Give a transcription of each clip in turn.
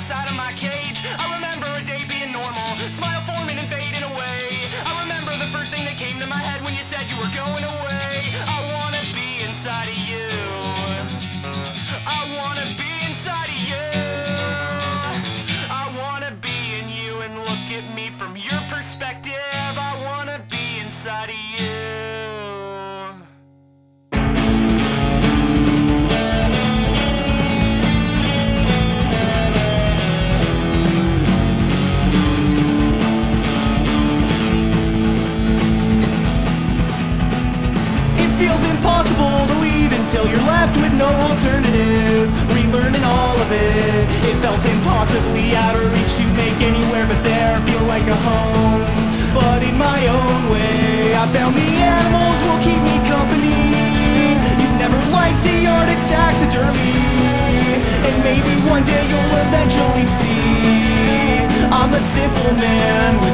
outside of my cage. I remember alternative. Relearning all of it. It felt impossibly out of reach to make anywhere but there feel like a home. But in my own way, I found the animals will keep me company. You've never liked the art of taxidermy. And maybe one day you'll eventually see I'm a simple man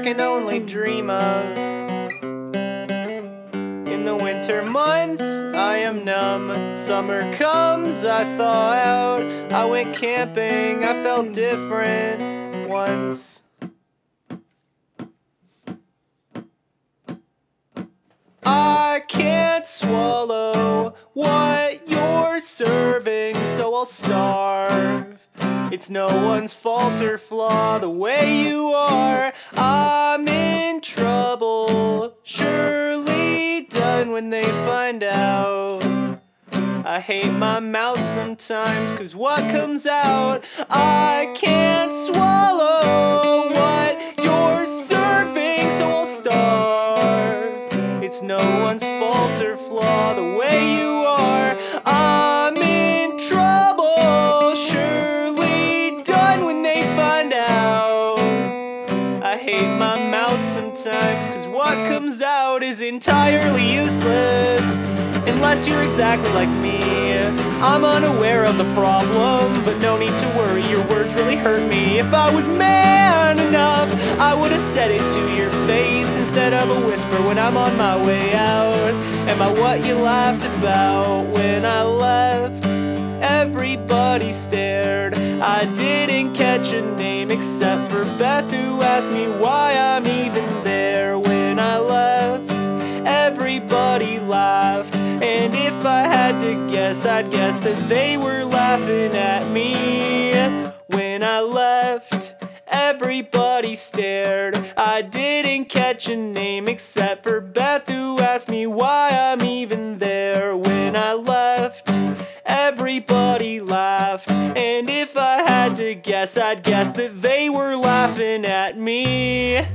I can only dream of. In the winter months, I am numb. Summer comes, I thaw out. I went camping, I felt different once. I can't swallow what you're serving, so I'll starve. It's no one's fault or flaw the way you are. I'm in trouble, surely done when they find out. I hate my mouth sometimes, cause what comes out, I can't swallow out is entirely useless. Unless you're exactly like me. I'm unaware of the problem, but no need to worry, your words really hurt me. If I was man enough, I would have said it to your face instead of a whisper when I'm on my way out. Am I what you laughed about when I left? Everybody stared. I didn't catch a name except for Beth, who asked me why I'm even there. Everybody laughed, and if I had to guess, I'd guess that they were laughing at me when I left. Everybody stared. I didn't catch a name except for Beth, who asked me why I'm even there when I left. Everybody laughed, and if I had to guess, I'd guess that they were laughing at me.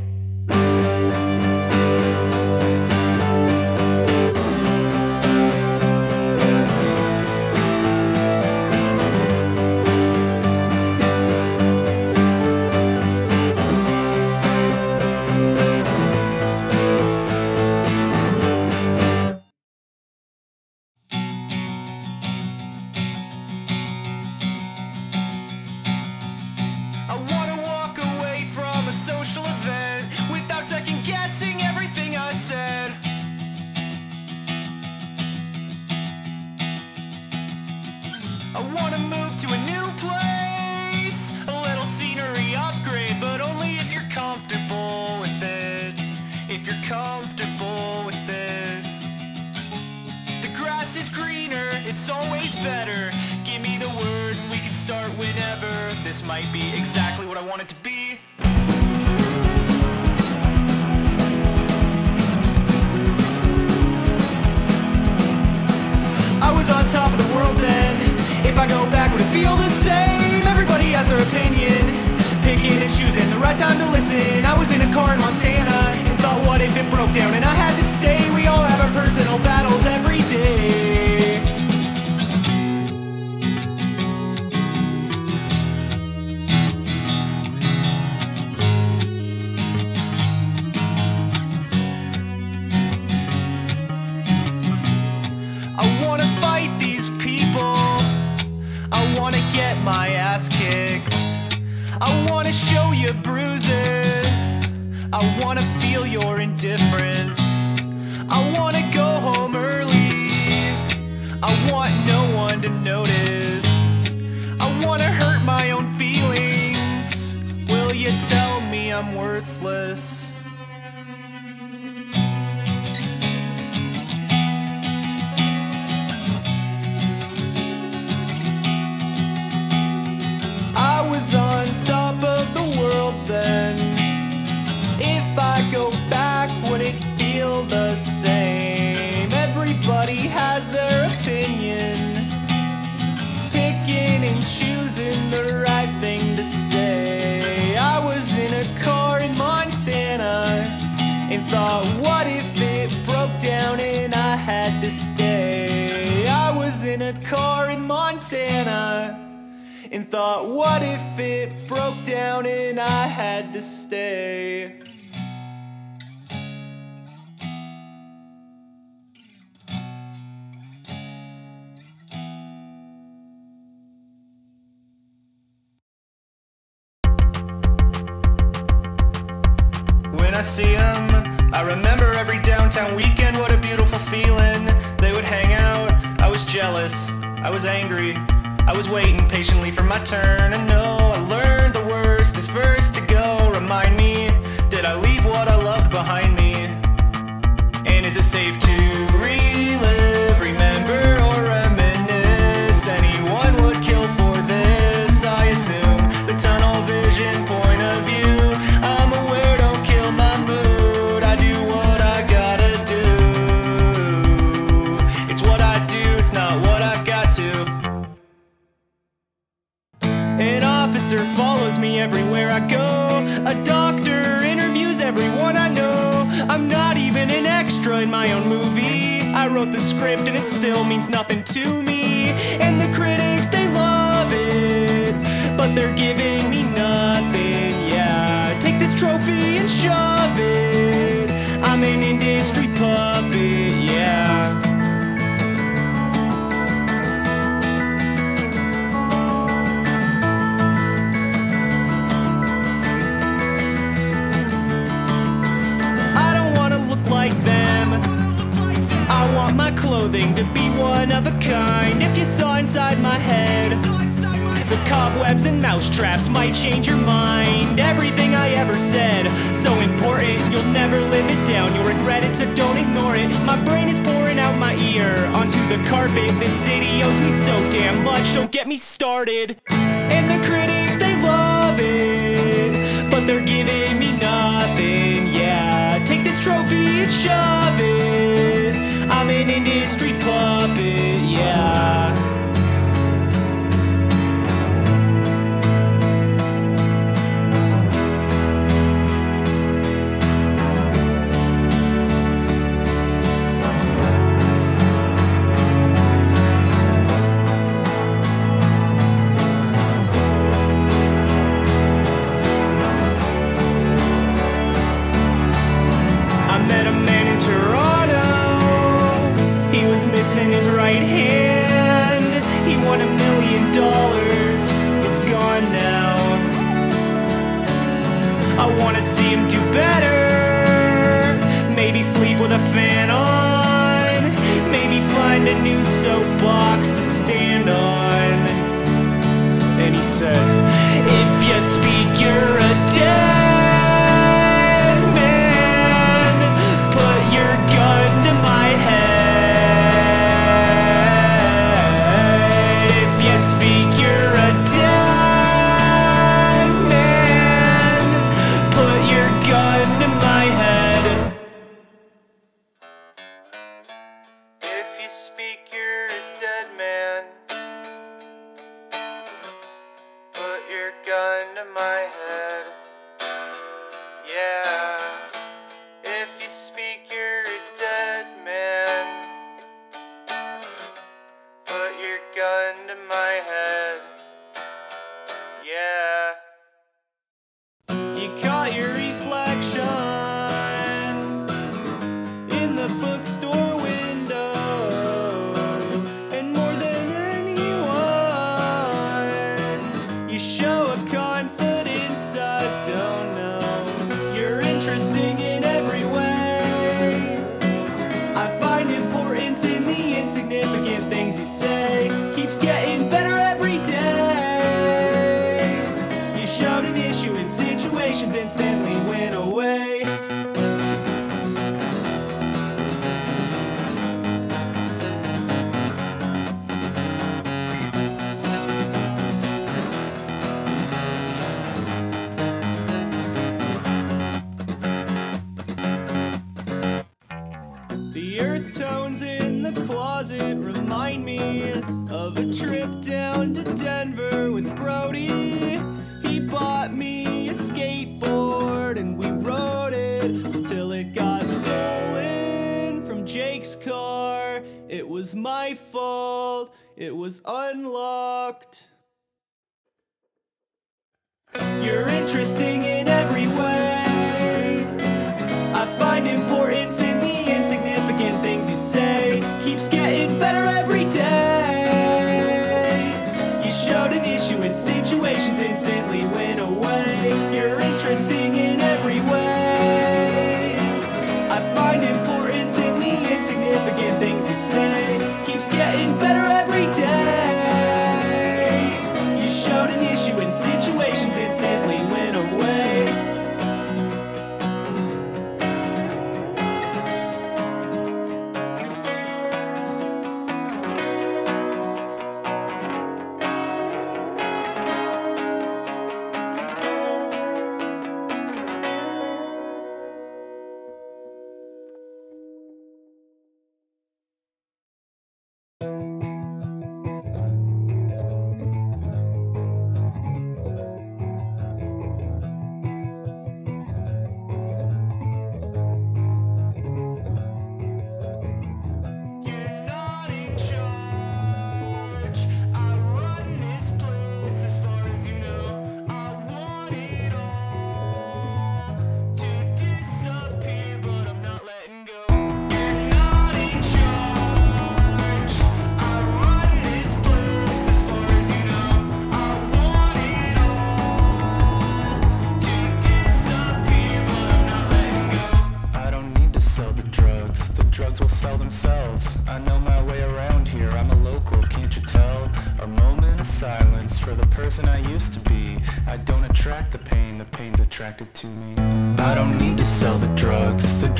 Whenever. This might be exactly what I want it to be. I was on top of the world then. If I go back, would it feel the same? Everybody has their opinion. Picking and choosing the right time to listen. I was in a car in Montana and thought, what if it broke down and I had to stay? We all have our personal battles every day. I wanna show you bruises. I wanna feel your indifference. I wanna go home early. I want no one to notice. I wanna hurt my own feelings. Will you tell me I'm worthless? Car in Montana and thought, what if it broke down and I had to stay? One of a kind. If you saw inside my head, the cobwebs and mousetraps might change your mind. Everything I ever said, so important, you'll never live it down. You'll regret it, so don't ignore it. My brain is pouring out my ear onto the carpet. This city owes me so damn much, don't get me started. And the critics, they love it, but they're giving me nothing, yeah. Take this trophy and shove it. An industry puppet, him do better. Maybe sleep with a fan on. Maybe find a new soapbox to stand on. And he said, If you speak, you're a dead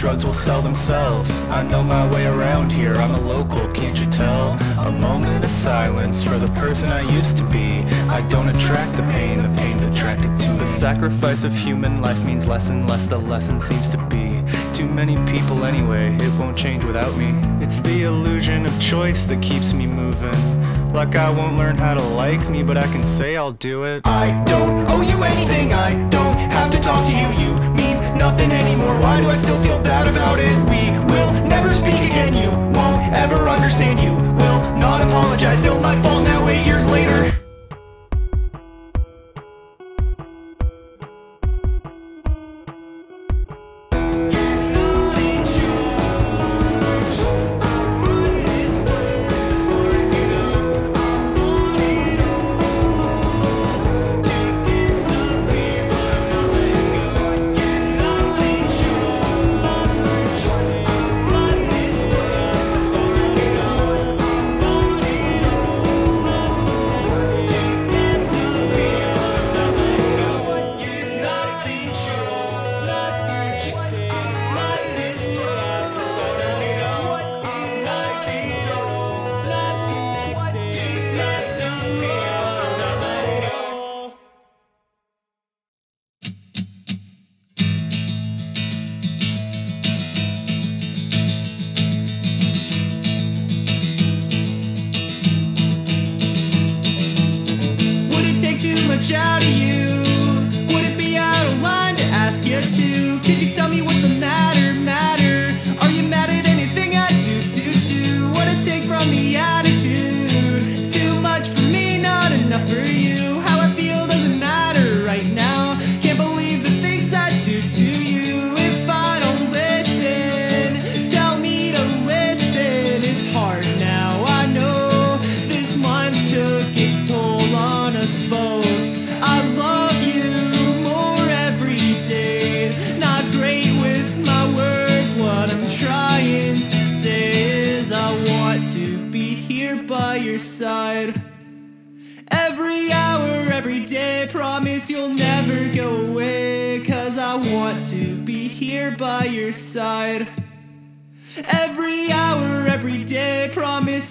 drugs will sell themselves. I know my way around here, I'm a local, can't you tell? A moment of silence for the person I used to be. I don't attract the pain, the pain's attracted to me. The sacrifice of human life means less and less the lesson seems to be. Too many people anyway, it won't change without me. It's the illusion of choice that keeps me moving. Like I won't learn how to like me, but I can say I'll do it. I don't owe you anything, I don't have to talk to you, you mean nothing anymore. Why do I still feel bad about it? We will never speak again. You won't ever understand you.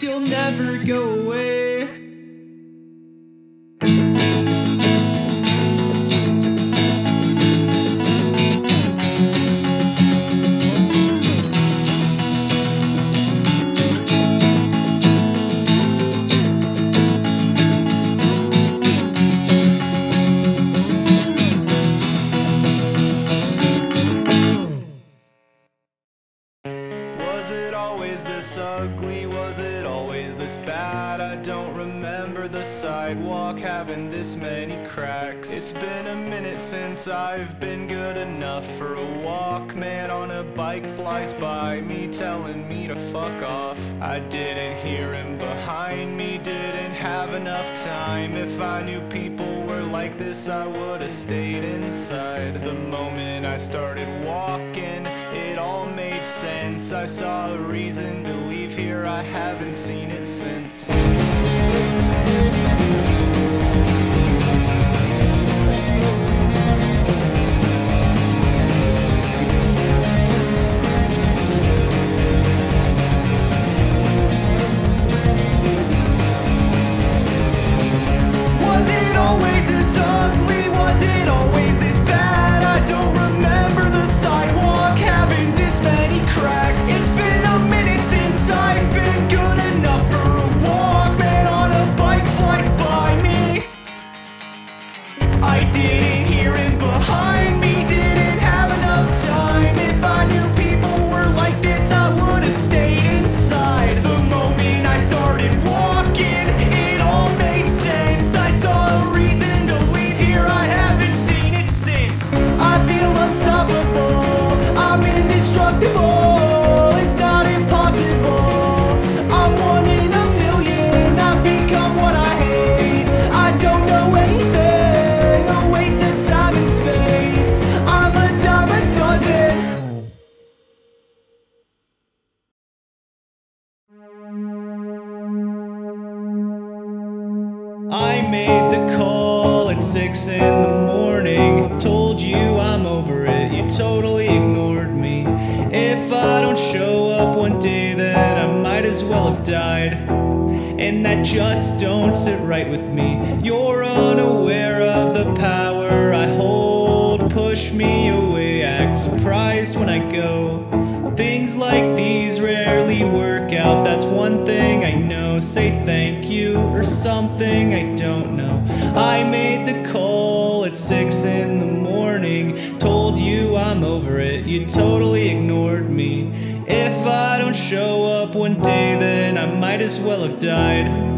you'll never go away. This many cracks. It's been a minute since I've been good enough for a walk. Man on a bike flies by me, telling me to fuck off. I didn't hear him behind me, didn't have enough time. If I knew people were like this, I would've stayed inside. The moment I started walking, it all made sense. I saw a reason to leave here, I haven't seen it since. You're unaware of the power I hold. Push me away, act surprised when I go. Things like these rarely work out, that's one thing I know. Say thank you or something, I don't know. I made the call at six in the morning. Told you I'm over it, you totally ignored me. If I don't show up one day, then I might as well have died.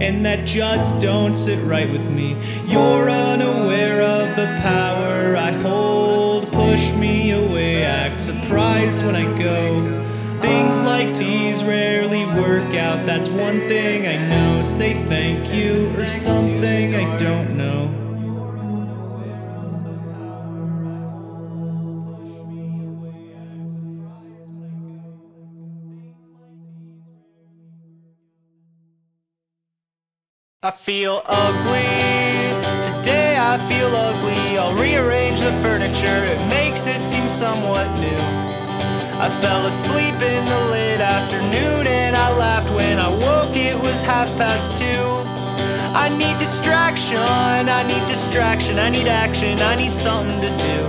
And that just don't sit right with me. You're unaware of the power I hold. Push me away, act surprised when I go. Things like these rarely work out, that's one thing I know. Say thank you or something I don't I feel ugly. Today I feel ugly. I'll rearrange the furniture. It makes it seem somewhat new. I fell asleep in the late afternoon and I laughed when I woke. It was half past two. I need distraction. I need distraction. I need action. I need something to do.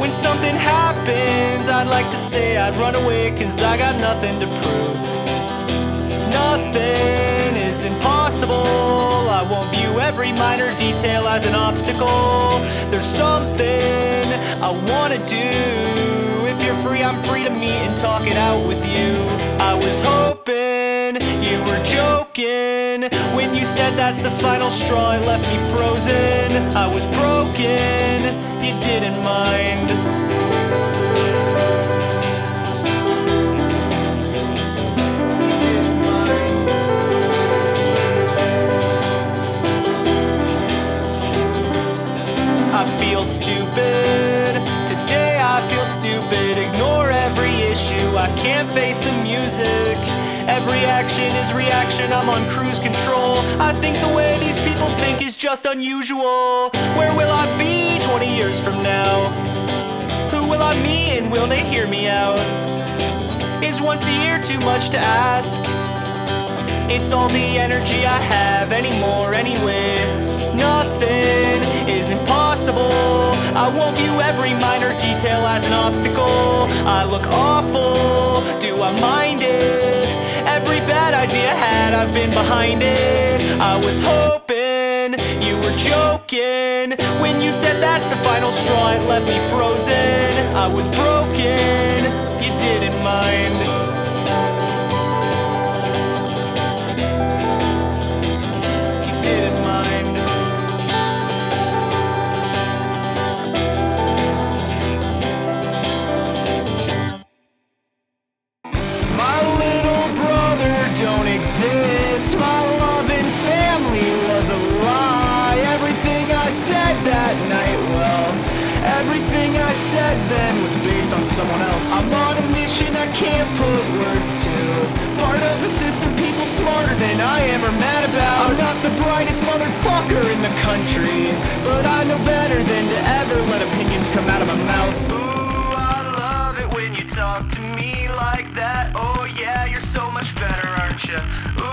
When something happens, I'd like to say I'd run away cause I got nothing to prove. Nothing impossible. I won't view every minor detail as an obstacle. There's something I wanna do. If you're free, I'm free to meet and talk it out with you. I was hoping you were joking when you said that's the final straw. It left me frozen. I was broken. You didn't mind. Stupid. Today I feel stupid. Ignore every issue. I can't face the music. Every action is reaction. I'm on cruise control. I think the way these people think is just unusual. Where will I be 20 years from now? Who will I meet and will they hear me out? Is once a year too much to ask? It's all the energy I have anymore anyway. Nothing is impossible. I won't view every minor detail as an obstacle. I look awful. Do I mind it? Every bad idea had, I've been behind it. I was hoping you were joking when you said that's the final straw. It left me frozen. I was broken. You didn't mind. I'm on a mission I can't put words to. Part of a system people smarter than I am are mad about. I'm not the brightest motherfucker in the country, but I know better than to ever let opinions come out of my mouth. Ooh, I love it when you talk to me like that. Oh yeah, you're so much better, aren't you? Ooh,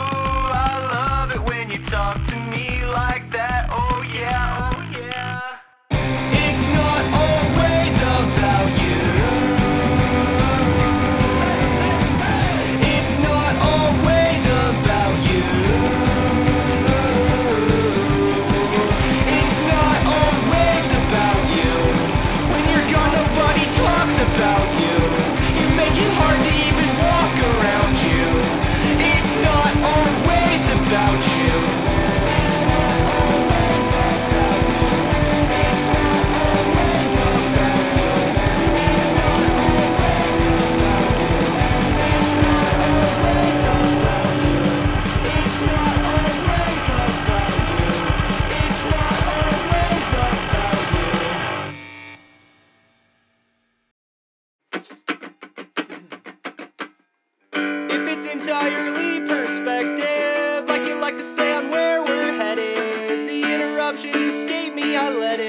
If it's entirely perspective, like you like to say on where we're headed, the interruptions escape me, I let it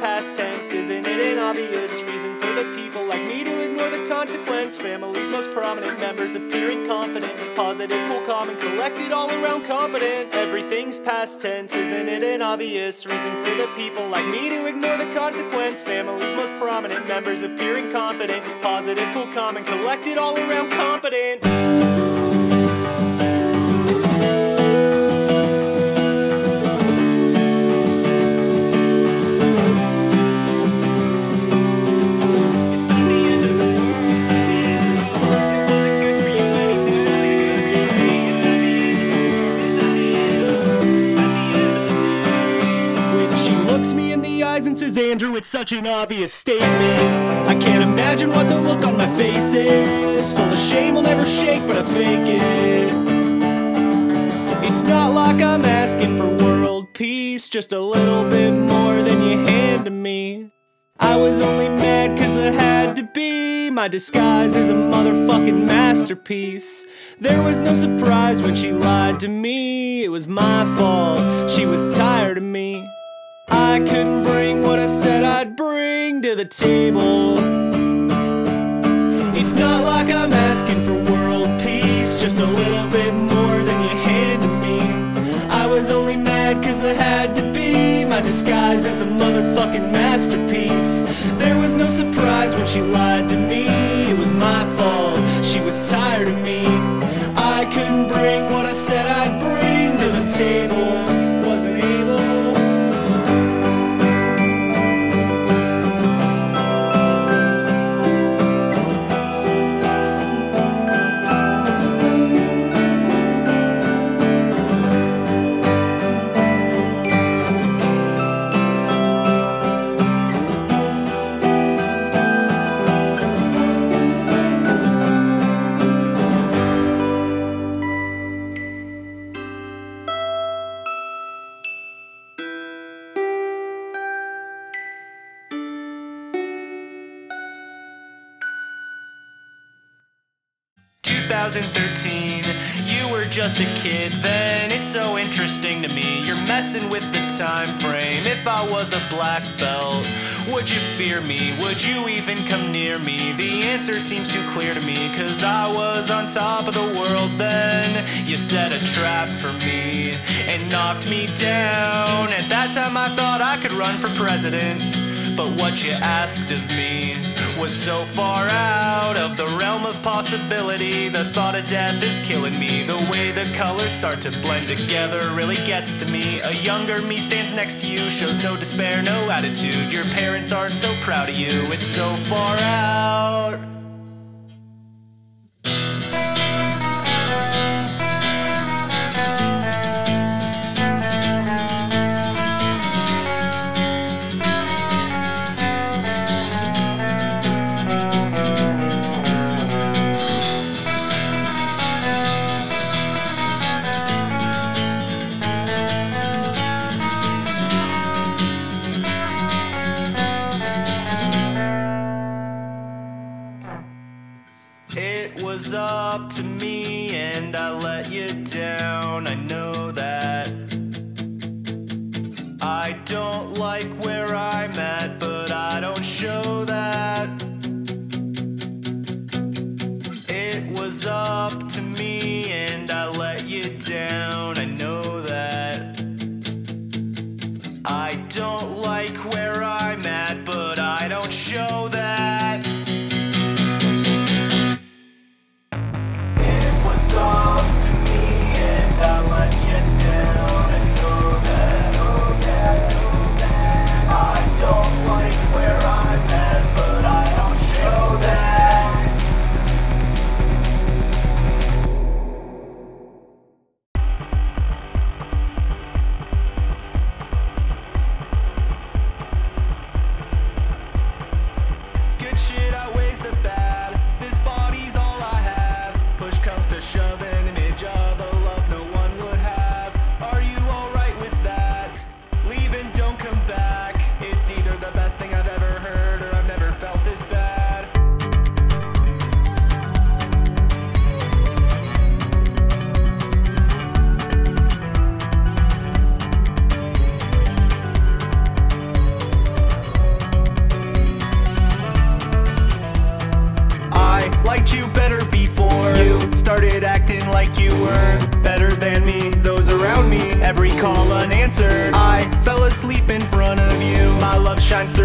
past tense, isn't it an obvious reason for the people like me to ignore the consequence? Family's most prominent members appearing confident, positive, cool, calm, and collected, all around competent. Everything's past tense, isn't it an obvious reason for the people like me to ignore the consequence? Family's most prominent members appearing confident, positive, cool, calm, and collected, all around competent. Says, Andrew, it's such an obvious statement. I can't imagine what the look on my face is. Full of shame, will never shake, but I fake it. It's not like I'm asking for world peace, just a little bit more than you hand to me. I was only mad cause I had to be. My disguise is a motherfucking masterpiece. There was no surprise when she lied to me. It was my fault. She was tired of me. I couldn't bring what I said I'd bring to the table. It's not like I'm asking for world peace, just a little bit more than you hand to me. I was only mad cause I had to be. My disguise is a motherfucking masterpiece. There was no surprise when she lied to me. It was my fault. She was tired of me. I couldn't bring what I said I'd bring to the table. Was a black belt, would you fear me? Would you even come near me? The answer seems too clear to me, cause I was on top of the world then. You set a trap for me and knocked me down. At that time, I thought I could run for president. But what you asked of me was so far out of the realm of possibility. The thought of death is killing me. The way the colors start to blend together really gets to me. A younger me stands next to you, shows no despair, no attitude. Your parents aren't so proud of you, it's so far out.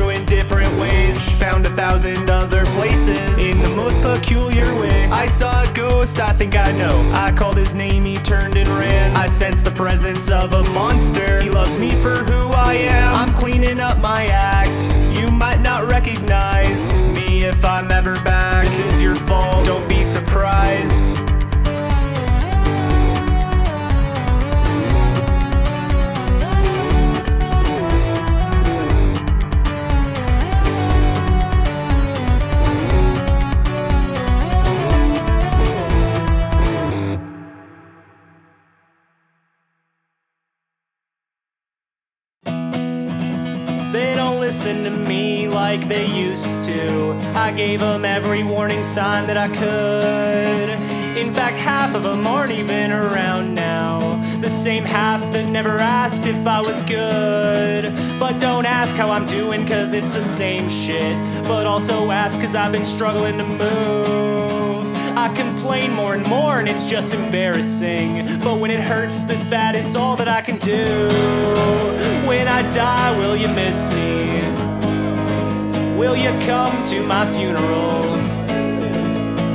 Through in different ways. Found a thousand other places in the most peculiar way. I saw a ghost, I think I know. I called his name, he turned and ran. I sensed the presence of a monster. He loves me for who I am. I'm cleaning up my act. You might not recognize me if I'm ever back. This is your fault, don't be surprised. They used to. I gave them every warning sign that I could. In fact, half of them aren't even around now. The same half that never asked if I was good. But don't ask how I'm doing, cause it's the same shit. But also ask, cause I've been struggling to move. I complain more and more, and it's just embarrassing. But when it hurts this bad, it's all that I can do. When I die, will you miss me? Will you come to my funeral?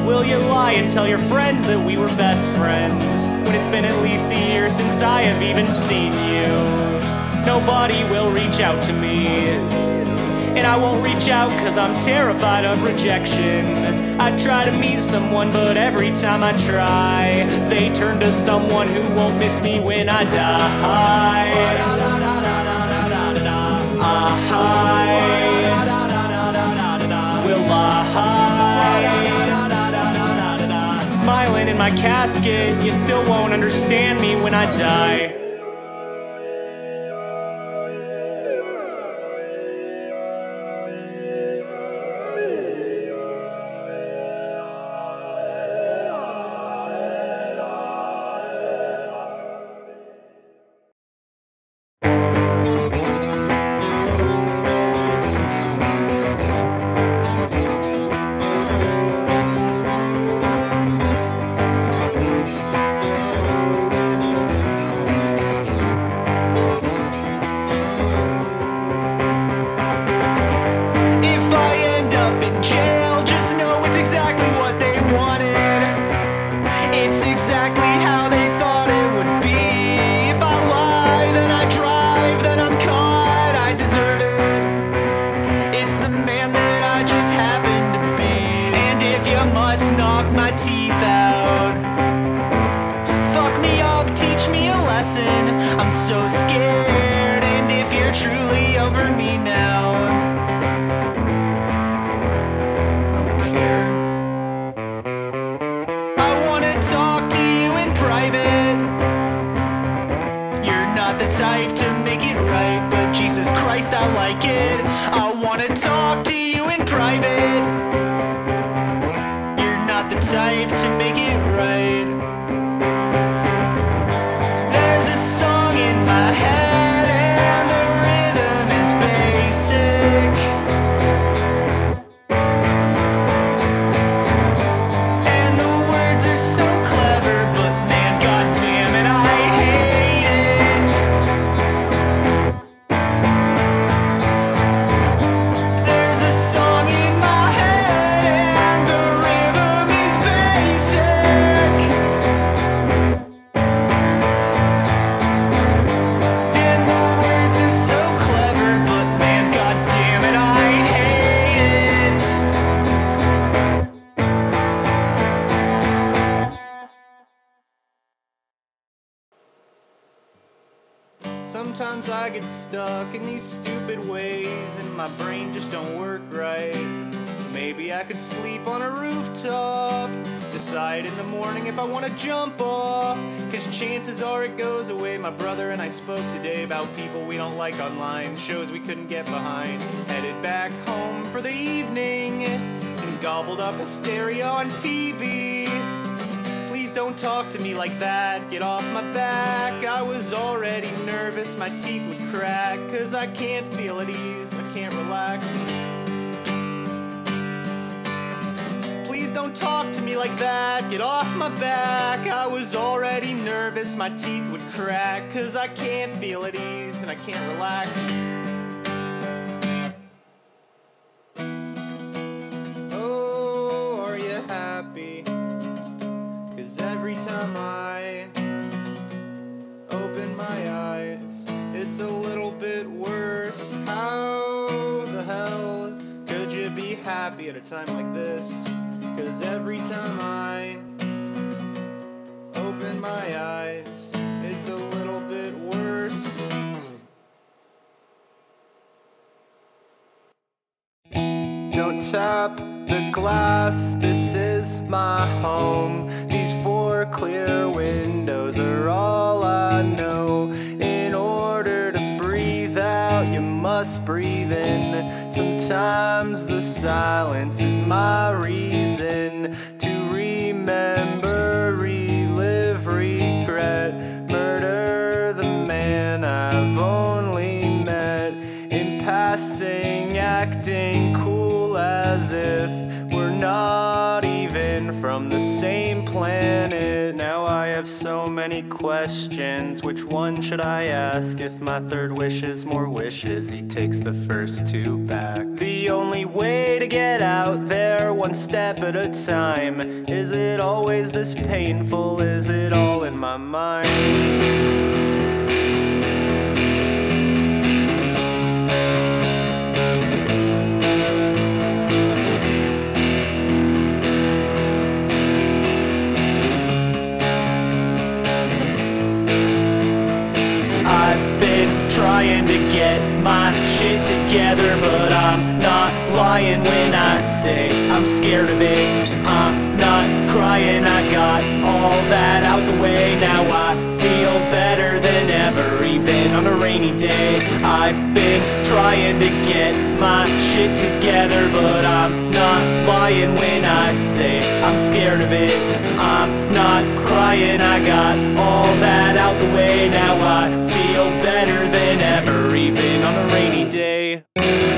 Will you lie and tell your friends that we were best friends? When it's been at least a year since I have even seen you. Nobody will reach out to me. And I won't reach out cause I'm terrified of rejection. I try to meet someone, but every time I try, they turn to someone who won't miss me when I die. Smiling in my casket, you still won't understand me when I die. Jump off. Cause chances are it goes away. My brother and I spoke today about people we don't like online, shows we couldn't get behind. Headed back home for the evening and gobbled up hysteria on TV. Please don't talk to me like that, get off my back. I was already nervous, my teeth would crack. Cause I can't feel at ease, I can't relax. Don't talk to me like that, get off my back. I was already nervous, my teeth would crack. Cause I can't feel at ease and I can't relax. Oh, are you happy? Cause every time I open my eyes, it's a little bit worse. How the hell could you be happy at a time like this? Cause every time I open my eyes, it's a little bit worse. Don't tap the glass, this is my home. These four clear windows are all breathe in. Sometimes the silence is my reason to remember, relive, regret, murder the man I've only met in passing, acting the same planet. Now I have so many questions. Which one should I ask? If my third wish is more wishes, he takes the first two back. The only way to get out there, one step at a time. Is it always this painful? Is it all in my mind? Get my shit together, but I'm not lying when I say I'm scared of it. I'm not crying, I got all that out the way. Now I rainy day. I've been trying to get my shit together, but I'm not lying when I say I'm scared of it. I'm not crying, I got all that out the way. Now I feel better than ever, even on a rainy day.